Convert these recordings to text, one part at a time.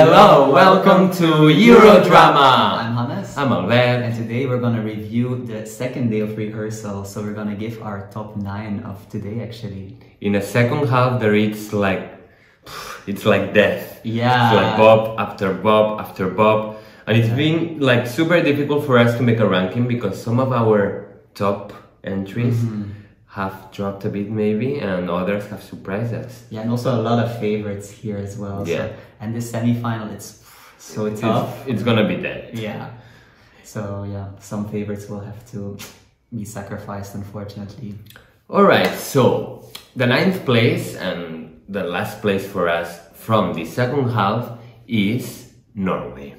Hello, welcome to Eurodrama. I'm Hannes. I'm Albert. And today we're gonna review the second day of rehearsal. So we're gonna give our top nine of today actually. In the second half, there is like, it's like death. Yeah. It's like Bob after Bob after Bob. And it's been like super difficult for us to make a ranking because some of our top entries Mm-hmm. Have dropped a bit maybe and others have surprised us. Yeah, and also a lot of favorites here as well. Yeah. So, and this semi-final, it's so it's, tough. It's, it's gonna be dead. Yeah. So yeah, some favorites will have to be sacrificed, unfortunately. Alright, so the ninth place and the last place for us from the second half is Norway.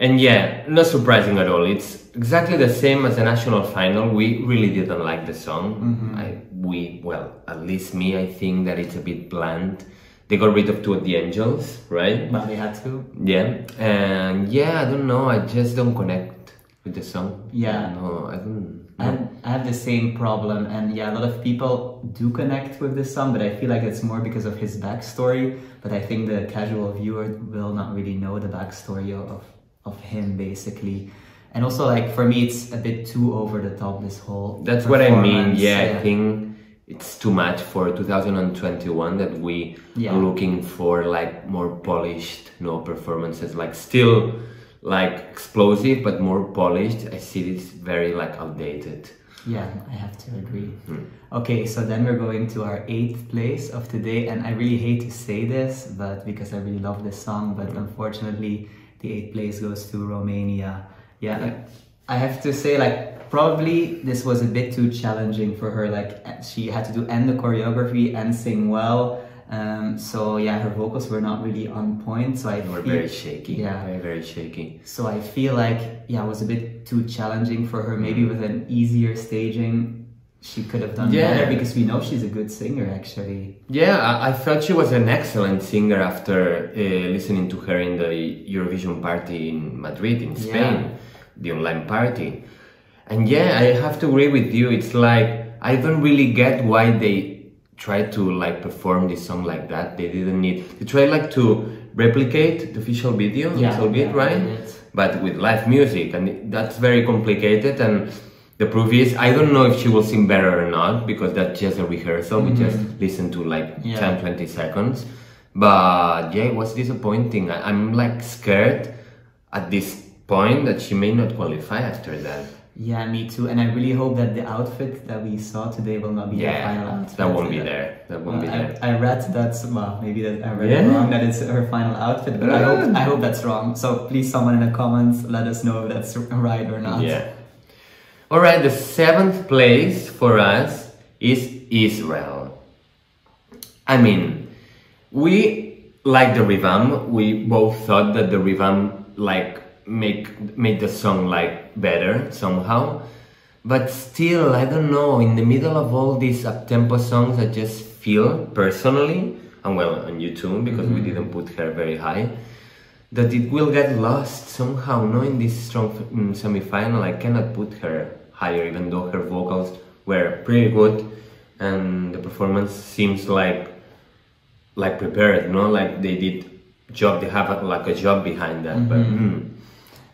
And yeah, not surprising at all. It's exactly the same as the national final. We really didn't like the song. Mm-hmm. I, we, well, at least me, I think that it's a bit bland. They got rid of two of the angels, right? But they had to. Yeah, and yeah, I don't know. I just don't connect with the song. Yeah. no, I don't. I have, I have the same problem, and yeah, a lot of people do connect with this song, but I feel like it's more because of his backstory. But I think the casual viewer will not really know the backstory of, of him, basically. And also, like for me, it's a bit too over the top. This whole That's what I mean. performance, Yeah, I think it's too much for 2021 that we Yeah. are looking for like more polished, no performances. Like still like explosive, but more polished. I see this very like outdated. Yeah, I have to agree. Hmm. Okay, so then we're going to our eighth place of today, and I really hate to say this, but because I really love this song, but unfortunately, the eighth place goes to Romania. Yeah, I, I have to say, like, probably this was a bit too challenging for her. Like, she had to do and the choreography and sing well. Um, so yeah, her vocals were not really on point. So I They were feel- very shaky. Yeah. very very shaky. so I feel like yeah, it was a bit too challenging for her. Maybe with an easier staging, she could have done Yeah. better because we know she's a good singer actually. Yeah, I, I thought she was an excellent singer after uh, listening to her in the Eurovision party in Madrid, in Spain, Yeah. the online party. And yeah, I have to agree with you. It's like I don't really get why they tried to like perform this song like that. They didn't need. They tried like to replicate the official video a little bit, yeah, right? But with live music, and that's very complicated. And the proof is, I don't know if she will sing better or not because that's just a rehearsal. We just listen to like Mm-hmm. Yeah. 10, 20 seconds. But yeah, it was disappointing. I, I'm like scared at this point that she may not qualify after that. Yeah, me too. And I really hope that the outfit that we saw today will not be the final Yeah, outfit. that won't be Uh, there. That won't be I, there. I read that's well, maybe that I read Yeah? it wrong that it's her final outfit, but I hope. I hope that's wrong. So please, someone in the comments, let us know if that's right or not. Yeah. All right, the seventh place for us is Israel. I mean, we like the revamp. We both thought that the revamp like make made the song like better somehow. But still, I don't know. In the middle of all these up-tempo songs, I just feel personally, and well, on YouTube because we didn't put her very high, that it will get lost somehow. No, in this strong mm, semi-final, I cannot put her higher, even though her vocals were pretty good, and the performance seems like like prepared. No, like they did job. They have a, like a job behind that. But mm,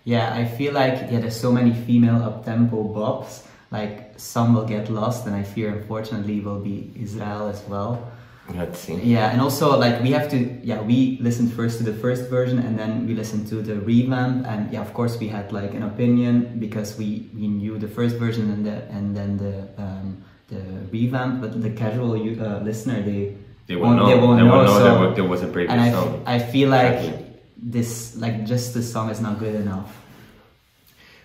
Yeah, I feel like yeah, there's so many female up-tempo bops. Like some will get lost, and I fear, unfortunately, will be Israel as well. Let's see. Yeah, and also like we have to yeah we listened first to the first version and then we listened to the revamp and yeah of course we had like an opinion because we we knew the first version and the and then the um, the revamp but the casual uh, listener they They won't, know. They won't know, there, was, there was a previous and I, song. I feel like Exactly. this like just the song is not good enough.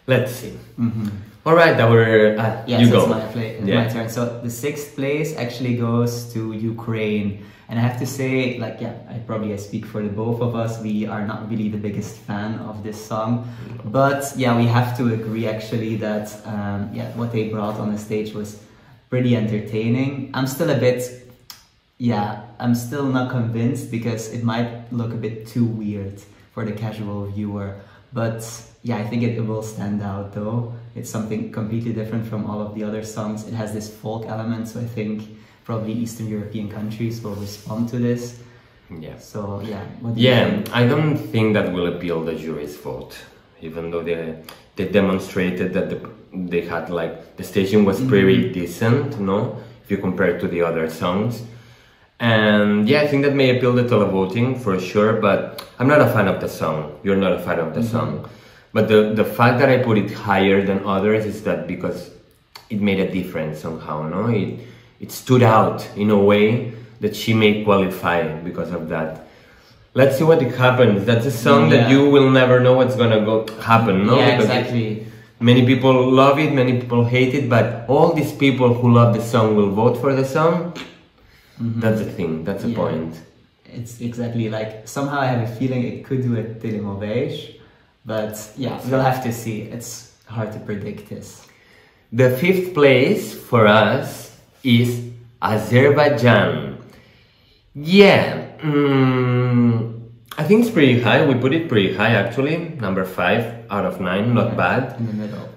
Let's see. Mm-hmm. All right, our uh, Yeah, you so go. it's my, play, Yeah. my turn. So the sixth place actually goes to Ukraine. And I have to say, like, yeah, I probably I speak for the both of us. We are not really the biggest fan of this song, but yeah, we have to agree actually that um, yeah, what they brought on the stage was pretty entertaining. I'm still a bit, yeah, I'm still not convinced because it might look a bit too weird for the casual viewer. But yeah, I think it, it will stand out though. It's something completely different from all of the other songs. It has this folk element, so I think probably Eastern European countries will respond to this. Yeah. So yeah, what do you Yeah? I don't think that will appeal the jury's vote, even though they they demonstrated that the, they had like the staging was pretty mm-hmm. decent, no, if you compare it to the other songs. And yeah, I think that may appeal the televoting for sure, but I'm not a fan of the song. You're not a fan of the mm-hmm. song. But the, the fact that I put it higher than others is that because it made a difference somehow, no? It, it stood out in a way that she may qualify because of that. Let's see what it happens. That's a song that you will never know what's gonna go happen, no? yeah, Because exactly. Many people love it, many people hate it, but all these people who love the song will vote for the song. That's the thing, that's the Mm-hmm. Yeah. point. It's exactly like somehow I have a feeling it could do a Telemovage, but yeah, we'll have to see. It's hard to predict this. The fifth place for us is Azerbaijan. Yeah, mm, I think it's pretty high. We put it pretty high actually, number five out of nine, not bad. In the middle.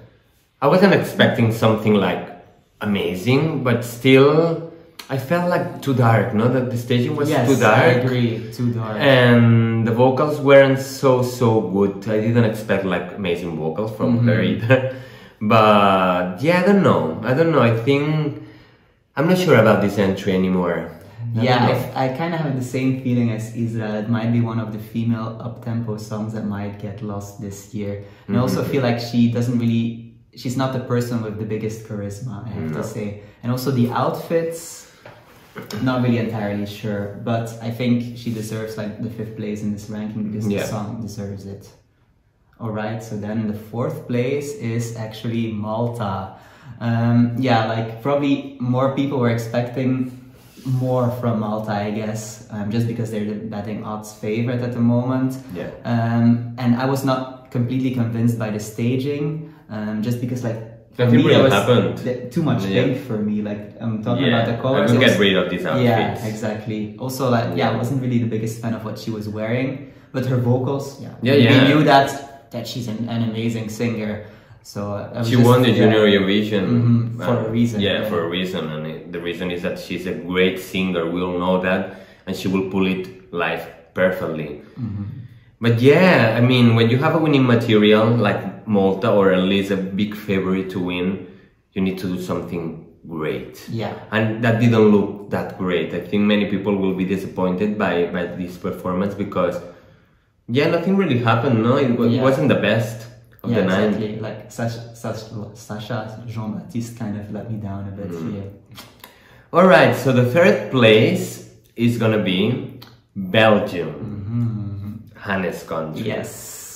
I wasn't expecting something like amazing, but still, I felt like too dark. No, that the staging was yes, too dark. I agree. Too dark. and the vocals weren't so so good. I didn't expect like amazing vocals from Mm-hmm. her either. But yeah, I don't know. I don't know. I think I'm not sure about this entry anymore. I yeah. I, I kind of have the same feeling as Isra. It might be one of the female up-tempo songs that might get lost this year. And I also Mm-hmm. feel like she doesn't really, she's not the person with the biggest charisma, I have No. to say. And also the outfits, not really entirely sure, but I think she deserves like the fifth place in this ranking because Yeah. the song deserves it. All right, so then the fourth place is actually Malta. Um, yeah, like probably more people were expecting more from Malta, I guess, um, just because they're the betting odds favorite at the moment. Yeah. Um, and I was not completely convinced by the staging, um, just because like for me, it was happened. th- too much Yeah. for me. Like I'm talking yeah, about the colors. I was- get rid of these outfits. yeah, exactly. Also, like, yeah, I wasn't really the biggest fan of what she was wearing, but her vocals, yeah, Yeah, we yeah. knew that that she's an, an amazing singer. So uh, She just- won the. Junior Eurovision Mhm, for a reason, Yeah, yeah. for a reason, and it, the reason is that she's a great singer. We all know that, and she will pull it live perfectly. Mm-hmm. But yeah, I mean, when you have a winning material like Malta, or at least a big favorite to win, you need to do something great. Yeah, And that didn't look that great. I think many people will be disappointed by, by this performance because, yeah, nothing really happened. No, it wa- Yeah. wasn't the best of yeah, the nine. exactly. Like Sacha, Sacha, Sasha Jean Baptiste kind of let me down a bit Mm. here. All right, so the third place is gonna be Belgium, Hannes country. Yes.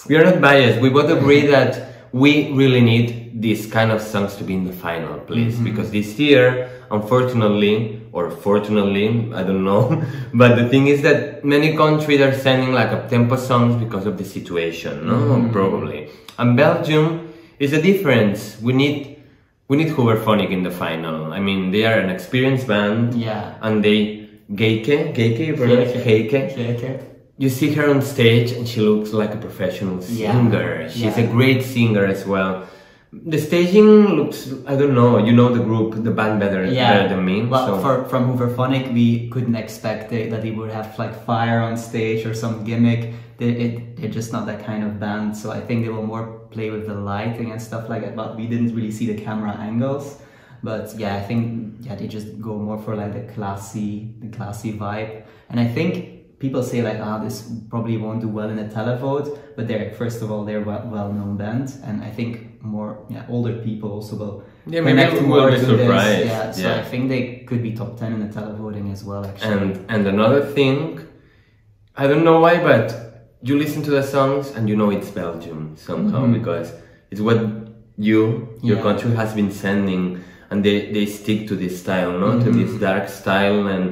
We are not biased. We both agree that we really need these kind of songs to be in the final place mm-hmm. because this year, unfortunately, or fortunately, I don't know, but the thing is that many countries are sending like up tempo songs because of the situation, no? Mm-hmm. Probably. And Belgium is a difference. We need we need Hooverphonic in the final. I mean, they are an experienced band, Yeah. and they Geike, Geike, it? Geike. You see her on stage and she looks like a professional singer. Yeah. She's Yeah. a great singer as well. The staging looks, I don't know, you know the group, the band better, better than me. Well, so. for, from Hooverphonic, we couldn't expect they, that they would have like fire on stage or some gimmick. They, it, they're just not that kind of band, so I think they will more play with the lighting and stuff like that. But we didn't really see the camera angles. But yeah, I think yeah they just go more for like the classy, the classy vibe. And I think people say like ah this probably won't do well in a televote, but they're first of all they're well, well-known band, and I think more yeah older people also will Yeah, maybe connect we'll more be to surprised, This. Yeah, so yeah. I think they could be top ten in the televoting as well. Actually, and and another thing, I don't know why, but you listen to the songs and you know it's Belgium somehow Mhm. because it's what you your Yeah. country has been sending, and they they stick to this style, not to Mhm. this dark style, and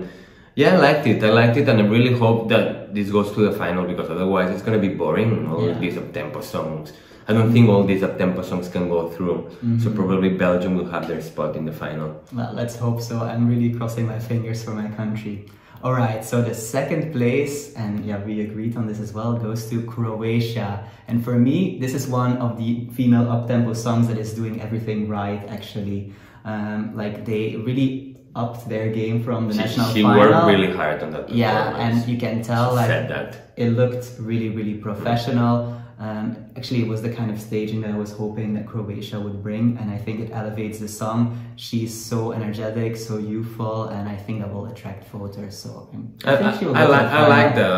yeah, I liked it. I liked it, and I really hope that this goes to the final because otherwise it's gonna be boring. All Yeah. these up tempo songs. I don't think all these up tempo songs can go through. So Mhm. probably Belgium will have their spot in the final. Well, let's hope so. I'm really crossing my fingers for my country. All right, so the second place, and yeah, we agreed on this as well, goes to Croatia. And for me, this is one of the female up-tempo songs that is doing everything right, actually. Um, like they really upped their game from the She, national she final. worked really hard on that. yeah, and you can tell She like said that. it looked really, really professional. Um, actually, it was the kind of staging that I was hoping that Croatia would bring, and I think it elevates the song. She's so energetic, so youthful, and I think that will attract voters. So I, I, think she will I, I like I like the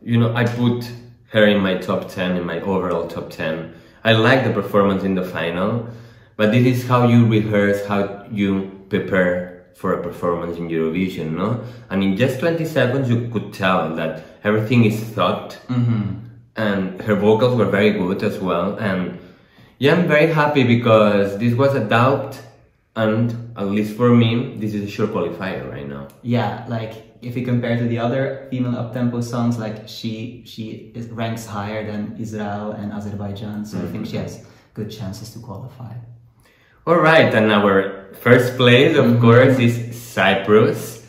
you know I put her in my top ten in my overall top ten. I like the performance in the final, but this is how you rehearse, how you prepare for a performance in Eurovision, no? And in just twenty seconds, you could tell that everything is thought, Mm-hmm. and her vocals were very good as well. And yeah, I'm very happy because this was a doubt, and at least for me, this is a sure qualifier right now. yeah like if you compare to the other female up-tempo songs like she she is, ranks higher than israel and azerbaijan so i think she has good chances to qualify All right, and our first place, of mm-hmm. course, is Cyprus.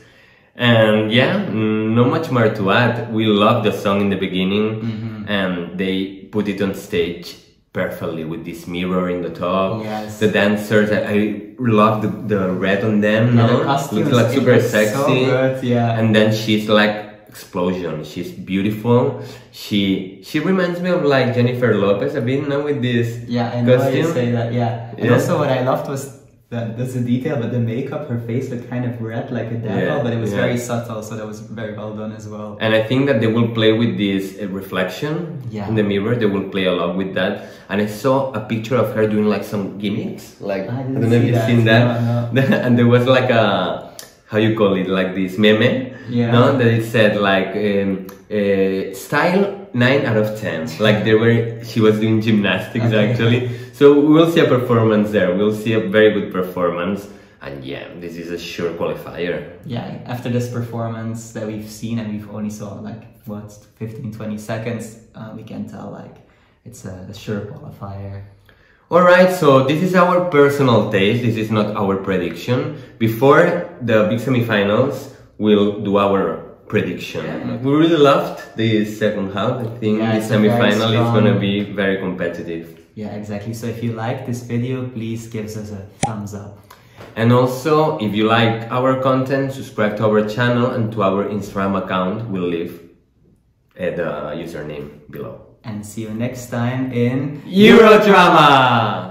And yeah, not much more to add. We love the song in the beginning, mm-hmm. and they put it on stage perfectly with this mirror in the top. Yes. The dancers, I, I love the, the red on them. Yeah, no? the costumes, Looks like super looks so sexy. good, yeah. And then she's like explosion. She's beautiful. She she reminds me of like Jennifer Lopez a bit now with this Yeah, I know how you say that. Yeah. And Yeah. also, what I loved was that that's a detail, but the makeup, her face looked kind of red like a devil, Yeah, but it was yeah. very subtle, so that was very well done as well. And I think that they will play with this uh, reflection Yeah. in the mirror. They will play a lot with that. And I saw a picture of her doing like some gimmicks. Like I I, don't know if you've seen that. No, and there was like a how you call it like this meme. Yeah. No, that it said like um, uh, style nine out of ten. Like there were she was doing gymnastics Okay. actually. So we will see a performance there. We'll see a very good performance. And yeah, this is a sure qualifier. Yeah, after this performance that we've seen, and we've only saw like what 15 20 seconds, uh, we can tell like it's a, a sure qualifier. Alright, so this is our personal taste, this is not our prediction. Before the big semifinals, we'll do our prediction. We really loved the second half. I think Yeah, the it's a very semifinal is gonna be very competitive. Yeah, exactly. So if you like this video, please give us a thumbs up. And also, if you like our content, subscribe to our channel and to our Instagram account. We'll leave uh, the username below. And see you next time in Eurodrama!